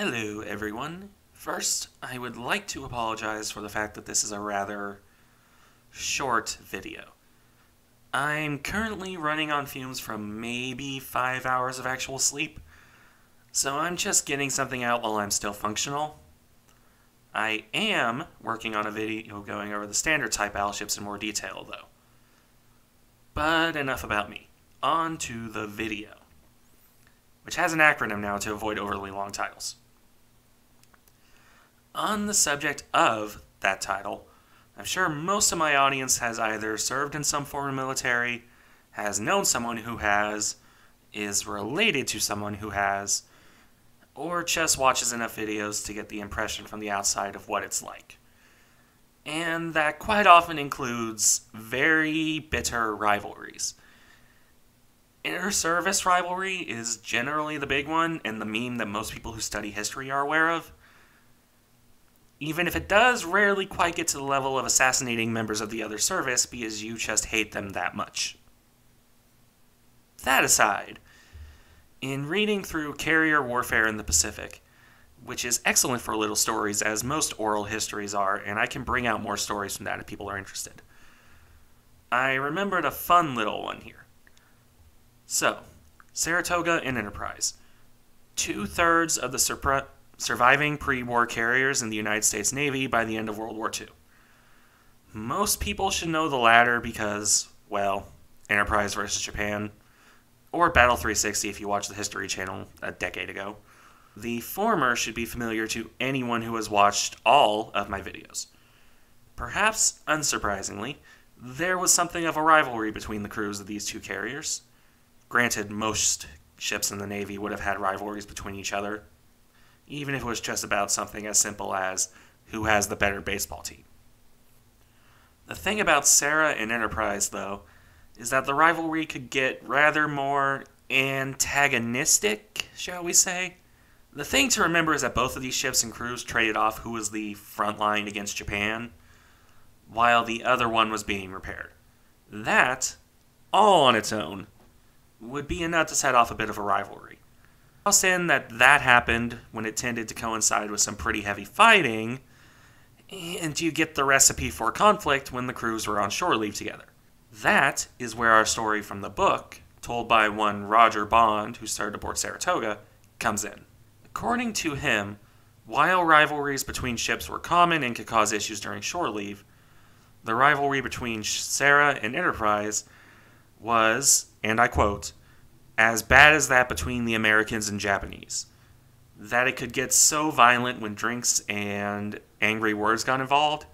Hello, everyone. First, I would like to apologize for the fact that this is a rather short video. I'm currently running on fumes from maybe five hours of actual sleep, so I'm just getting something out while I'm still functional. I am working on a video going over the standard type battleships in more detail, though. But enough about me. On to the video, which has an acronym now to avoid overly long titles. On the subject of that title, I'm sure most of my audience has either served in some form of military, has known someone who has, is related to someone who has, or just watches enough videos to get the impression from the outside of what it's like. And that quite often includes very bitter rivalries. Inter service rivalry is generally the big one and the meme that most people who study history are aware of even if it does rarely quite get to the level of assassinating members of the other service because you just hate them that much. That aside, in reading through Carrier Warfare in the Pacific, which is excellent for little stories, as most oral histories are, and I can bring out more stories from that if people are interested. I remembered a fun little one here. So, Saratoga and Enterprise. Two thirds of the surpri- surviving pre war carriers in the United States Navy by the end of World War II. Most people should know the latter because, well, Enterprise versus Japan, or Battle 360 if you watched the History Channel a decade ago. The former should be familiar to anyone who has watched all of my videos. Perhaps unsurprisingly, there was something of a rivalry between the crews of these two carriers. Granted, most ships in the Navy would have had rivalries between each other, even if it was just about something as simple as who has the better baseball team. The thing about Sara and Enterprise, though, is that the rivalry could get rather more antagonistic, shall we say. The thing to remember is that both of these ships and crews traded off who was the front line against Japan, while the other one was being repaired. That, all on its own, would be enough to set off a bit of a rivalry in that that happened when it tended to coincide with some pretty heavy fighting, and you get the recipe for conflict when the crews were on shore leave together. That is where our story from the book, told by one Roger Bond, who started aboard Saratoga, comes in. According to him, while rivalries between ships were common and could cause issues during shore leave, the rivalry between Sara and Enterprise was, and I quote, as bad as that between the Americans and Japanese. That it could get so violent when drinks and angry words got involved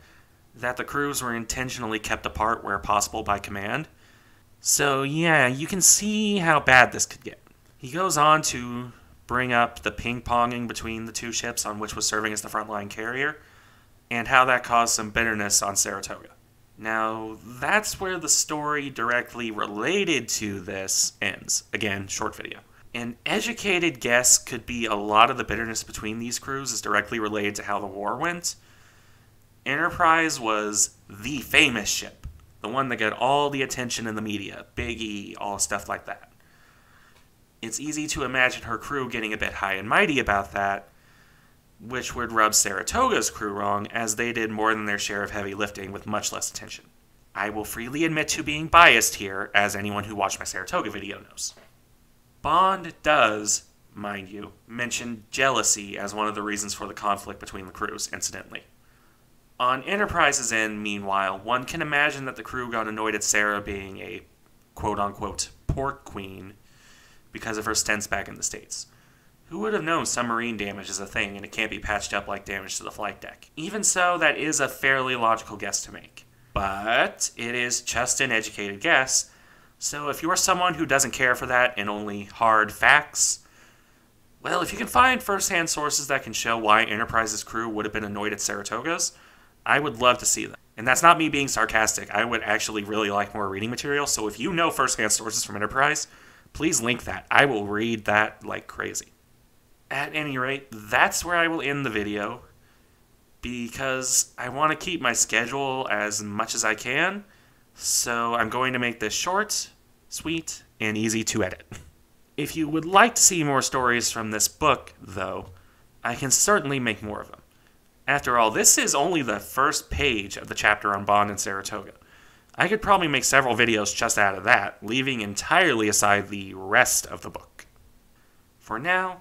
that the crews were intentionally kept apart where possible by command. So, yeah, you can see how bad this could get. He goes on to bring up the ping ponging between the two ships on which was serving as the frontline carrier, and how that caused some bitterness on Saratoga. Now, that's where the story directly related to this ends. Again, short video. An educated guess could be a lot of the bitterness between these crews is directly related to how the war went. Enterprise was the famous ship, the one that got all the attention in the media, Big E, all stuff like that. It's easy to imagine her crew getting a bit high and mighty about that, which would rub Saratoga's crew wrong, as they did more than their share of heavy lifting with much less attention. I will freely admit to being biased here, as anyone who watched my Saratoga video knows. Bond does, mind you, mention jealousy as one of the reasons for the conflict between the crews, incidentally. On Enterprise's end, meanwhile, one can imagine that the crew got annoyed at Sara being a quote unquote port queen because of her stints back in the States. Who would have known submarine damage is a thing and it can't be patched up like damage to the flight deck? Even so, that is a fairly logical guess to make. But it is just an educated guess, so if you're someone who doesn't care for that and only hard facts, well, if you can find first-hand sources that can show why Enterprise's crew would have been annoyed at Saratoga's, I would love to see them. And that's not me being sarcastic. I would actually really like more reading material. So if you know first-hand sources from Enterprise, please link that. I will read that like crazy. At any rate, that's where I will end the video because I want to keep my schedule as much as I can. So I'm going to make this short, sweet, and easy to edit. If you would like to see more stories from this book, though, I can certainly make more of them. After all, this is only the first page of the chapter on Bond and Saratoga. I could probably make several videos just out of that, leaving entirely aside the rest of the book. For now,